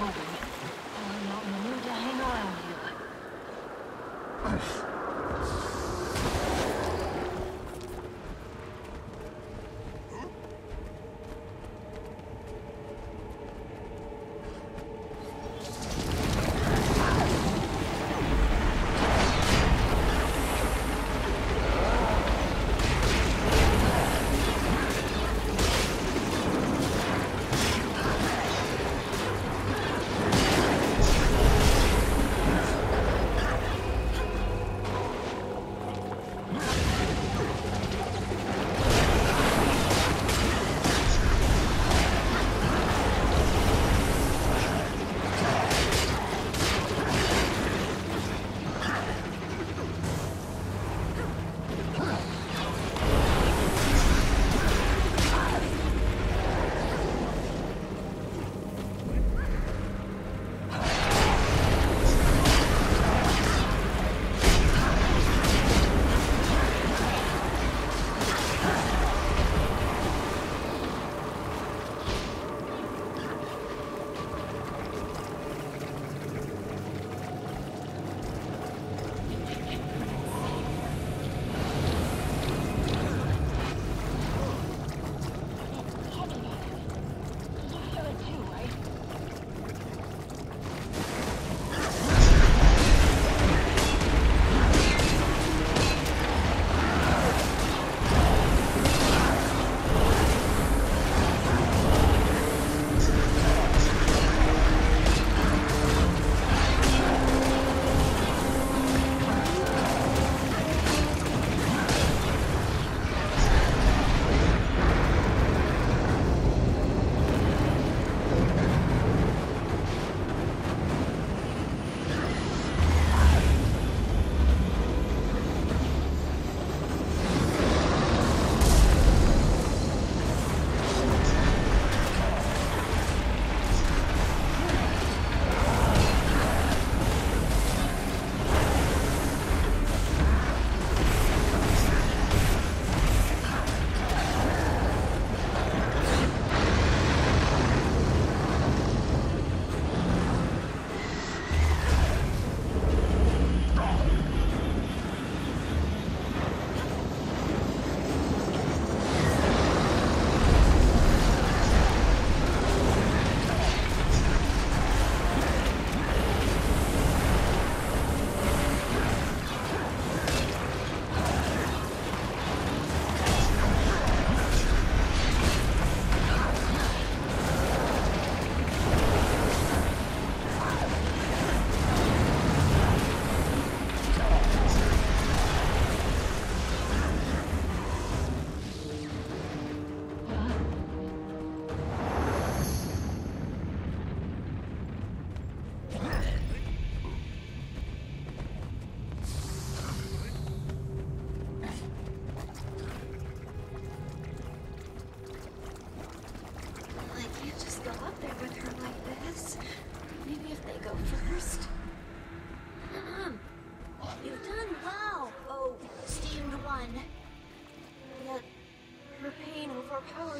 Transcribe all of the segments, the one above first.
We should keep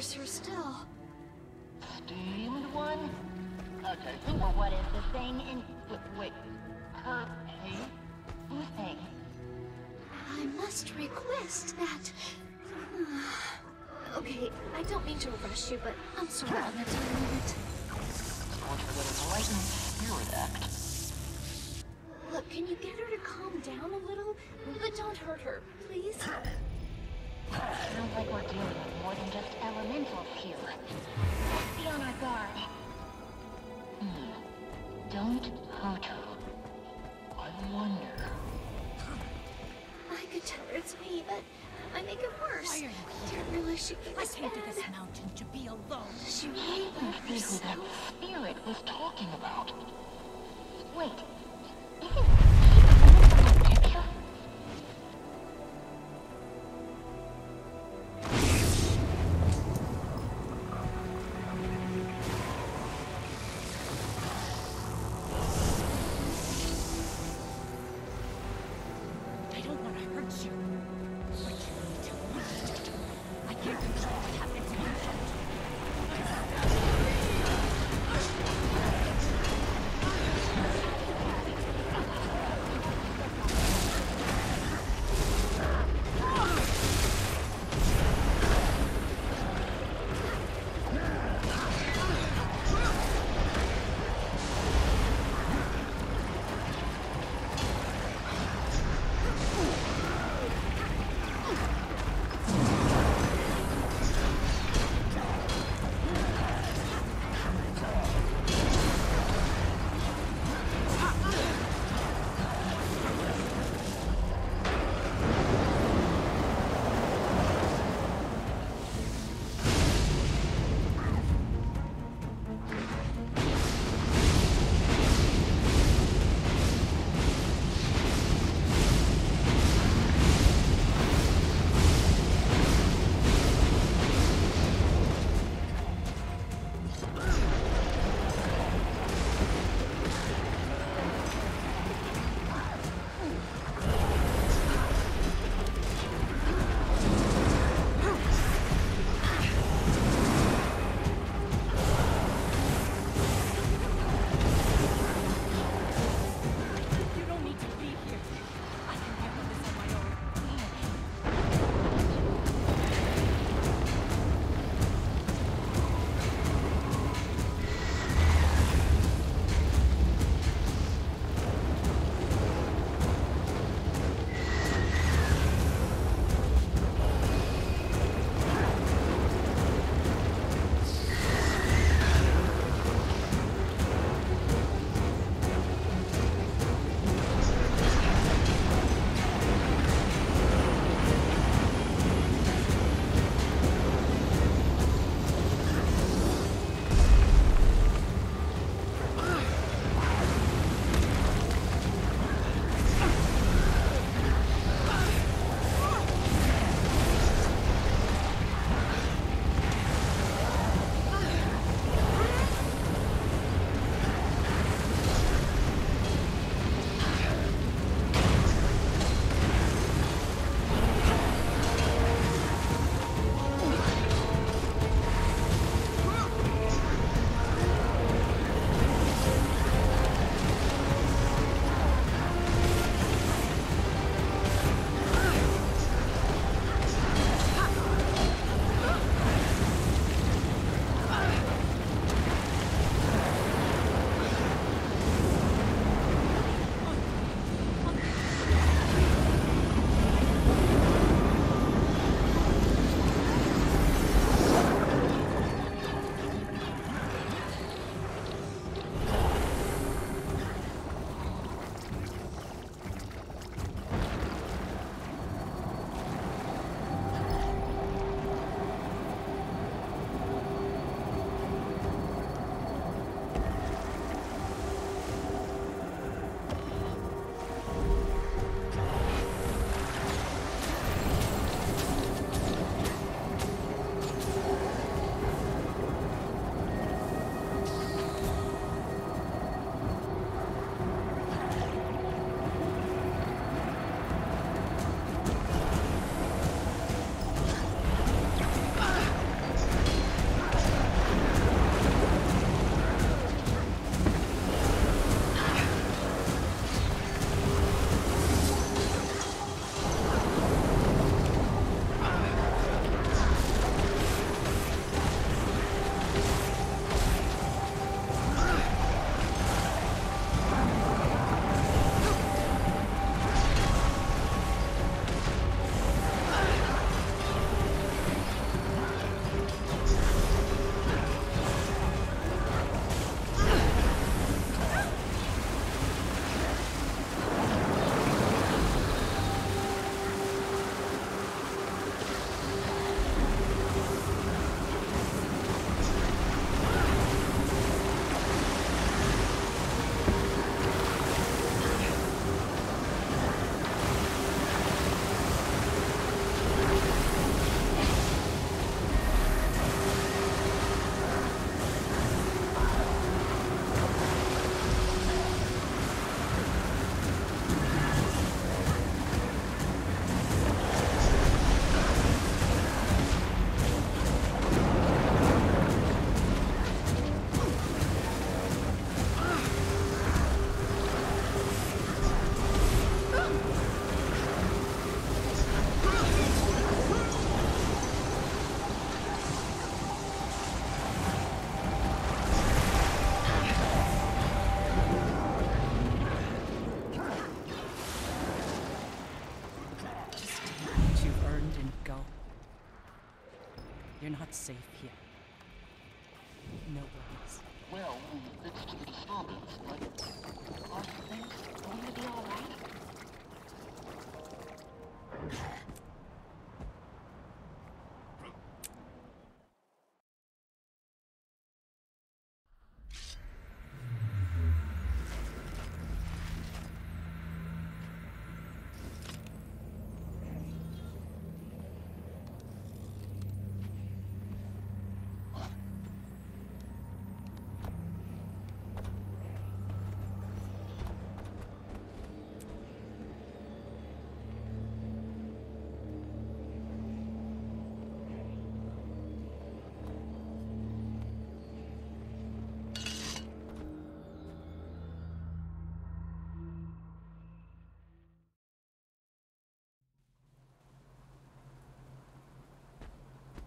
still. One? Okay, who Well, what is the thing in... Uh, wait, wait. Her? Whose thing? I must request that. okay, I don't mean to rush you, but I'm sort of on a time limit. Going for the act. Look, can you get her to calm down a little? But don't hurt her, please. Sounds like we're dealing with more than just elemental here. Let's be on our guard. Hmm. Don't Hoto. I wonder... I could tell it's me, but I make it worse. Why are you here? I really should get I came to this mountain to be alone. She really I see who that spirit was talking about. Wait,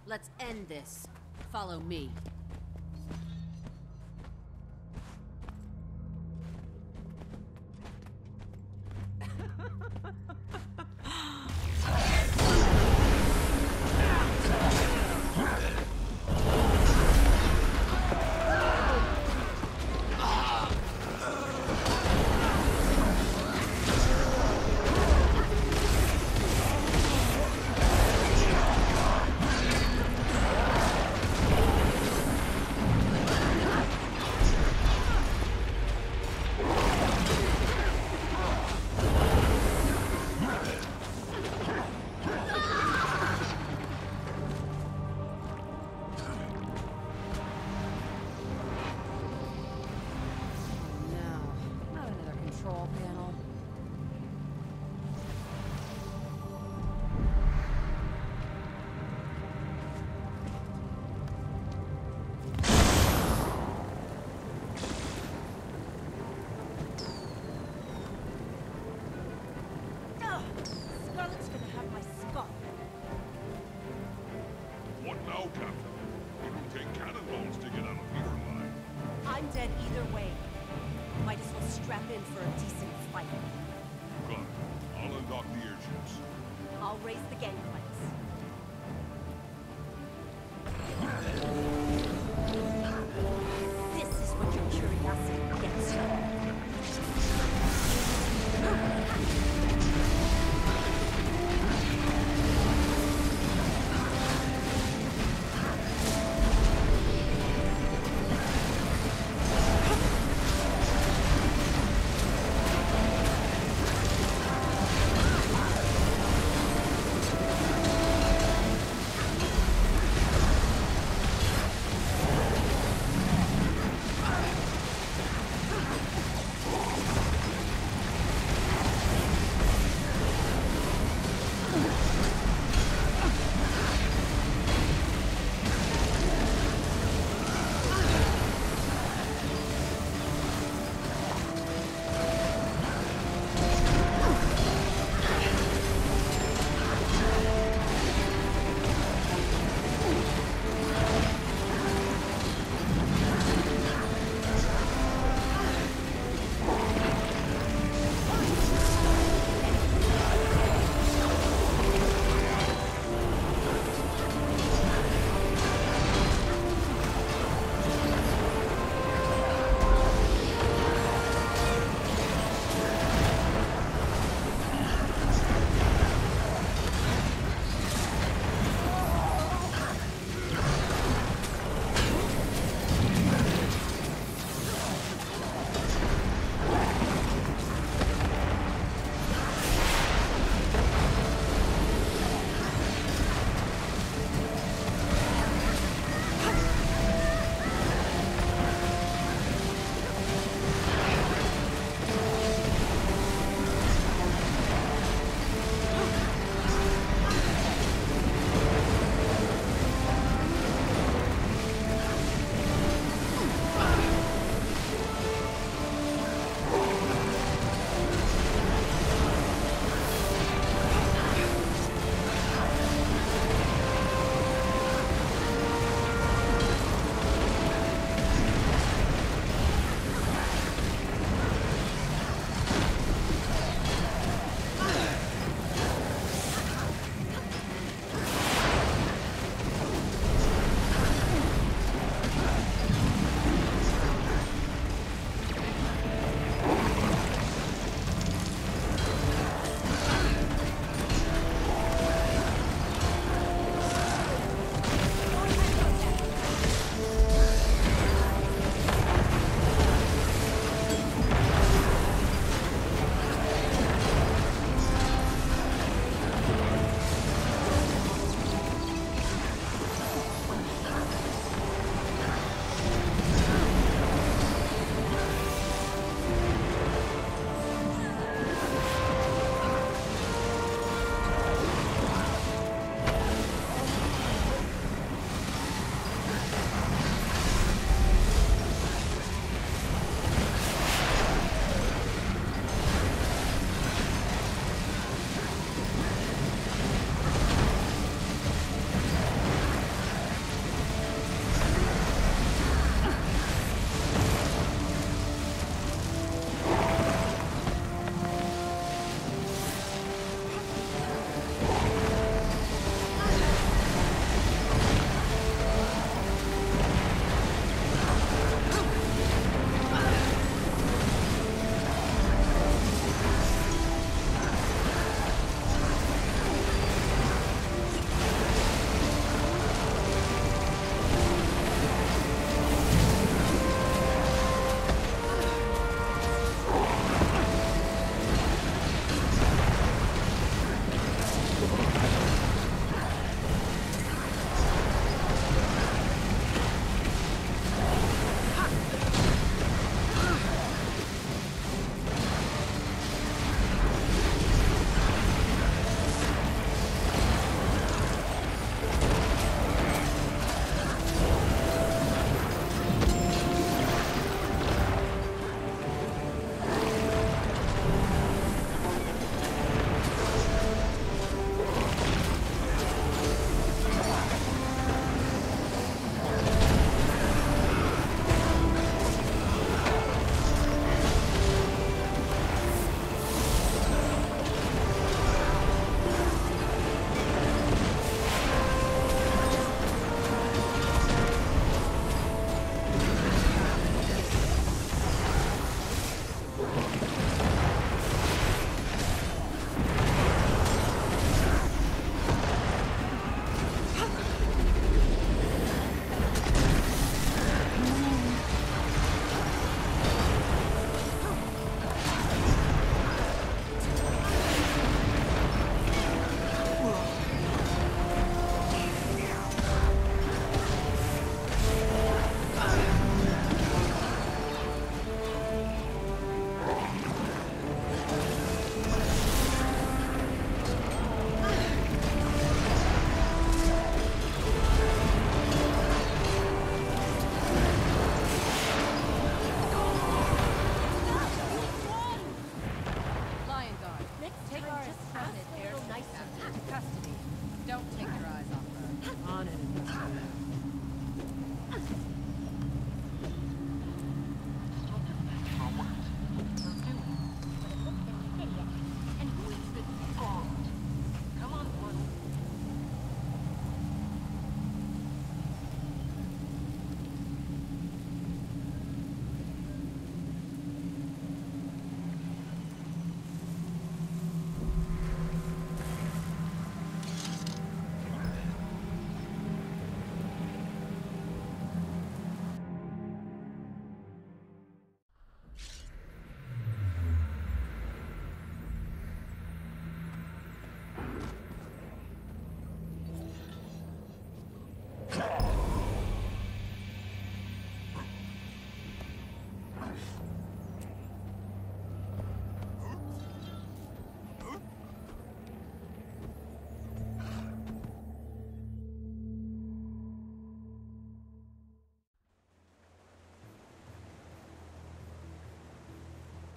Let's end this. Follow me. strap in for a decent fight. I'll undock the airships. I'll raise the gangplanks.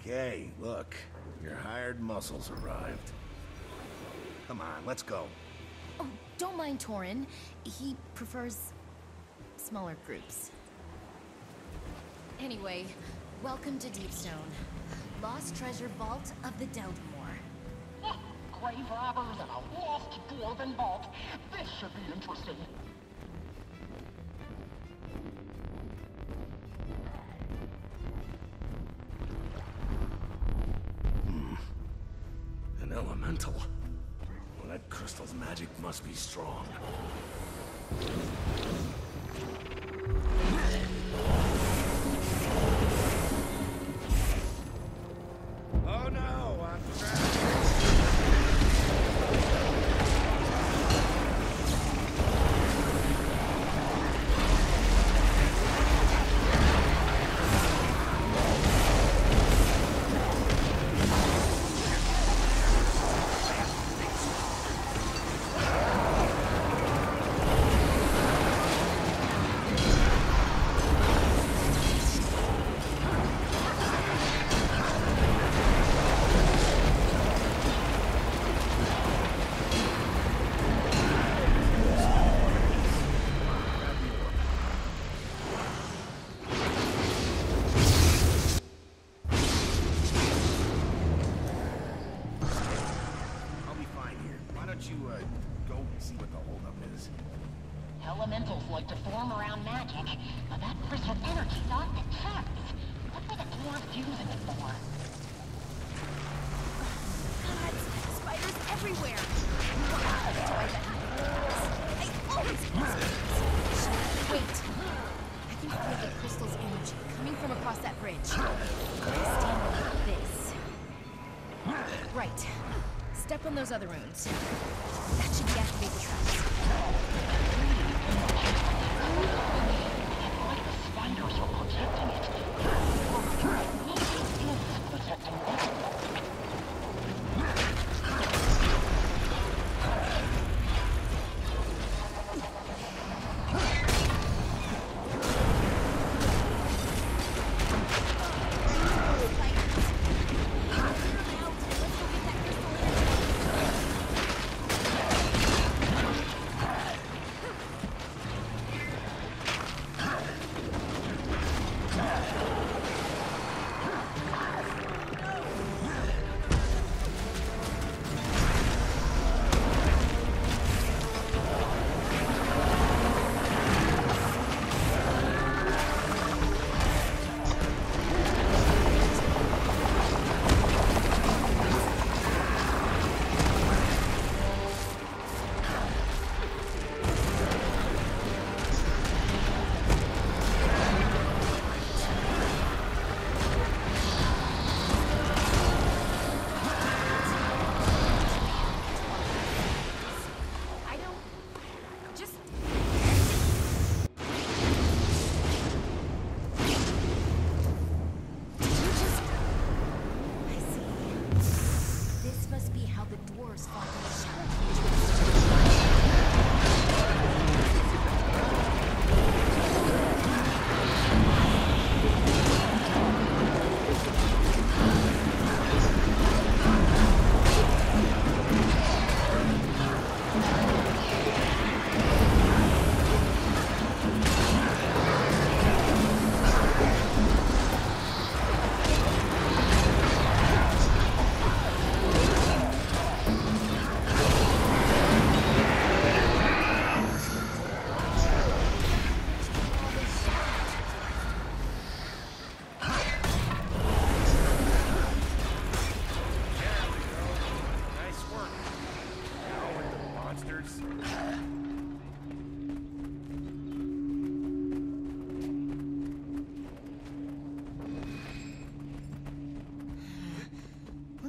Okay, look. Your hired muscles arrived. Come on, let's go. Oh, don't mind Torin. He prefers smaller groups. Anyway, welcome to Deepstone. Lost treasure vault of the Deldrimor. Grave robbers and a lost dwarven vault. This should be interesting. like to form around magic.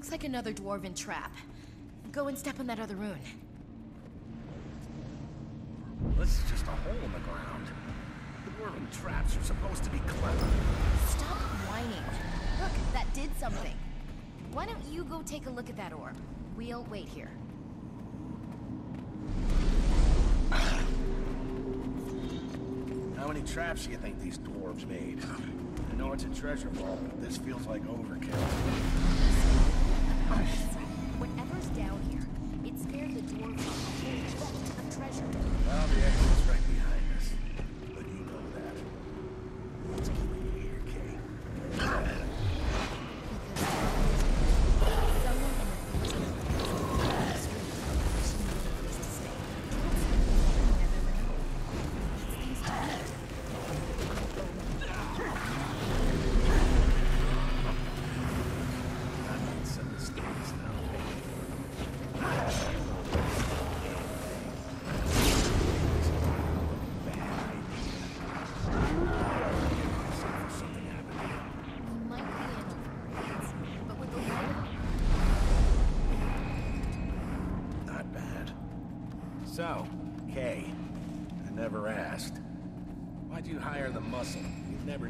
Looks like another dwarven trap. Go and step on that other rune. This is just a hole in the ground. The dwarven traps are supposed to be clever. Stop whining. Look, that did something. Why don't you go take a look at that orb? We'll wait here. How many traps do you think these dwarves made? I know it's a treasure vault, but this feels like overkill. Bye.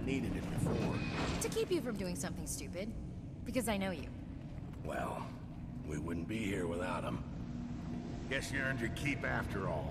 Needed it before. to keep you from doing something stupid, because I know you. Well, we wouldn't be here without him. Guess you earned your keep after all.